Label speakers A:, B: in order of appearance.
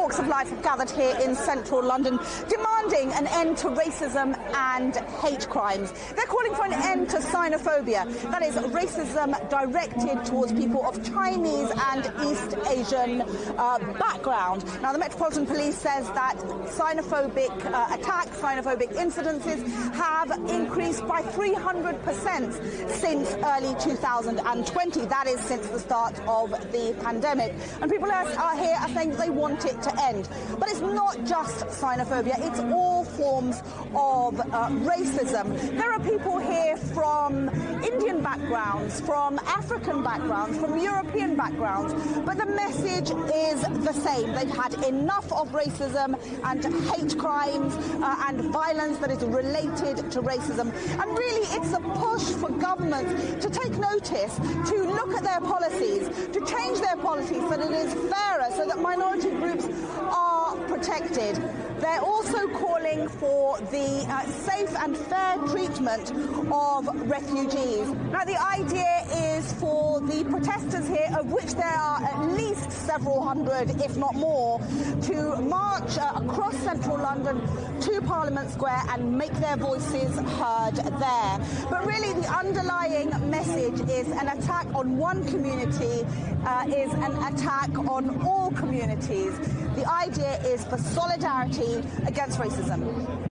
A: walks of life have gathered here in central London demanding an end to racism and hate crimes. They're calling for an end to Sinophobia, that is, racism directed towards people of Chinese and East Asian uh, background. Now, the Metropolitan Police says that Sinophobic uh, attacks, Sinophobic incidences have increased by 300% since early 2020. That is since the start of the pandemic. And people are, here are saying they want it to end. But it's not just Sinophobia, it's all forms of uh, racism. There are people here from Indian backgrounds, from African backgrounds, from European backgrounds, but the message is the same. They've had enough of racism and hate crimes uh, and violence that is related to racism. And really, it's a push for governments to take notice, to look at their policies, to change their policies so that it is fairer, so that minority groups are protected. They're also calling for the uh, safe and fair treatment of refugees. Now, the idea is for the protesters here, of which there are at least several hundred, if not more, to march uh, across central London to Parliament Square and make their voices heard there. But really, the underlying message is an attack on one community uh, is an attack on all communities. The idea is for solidarity against racism.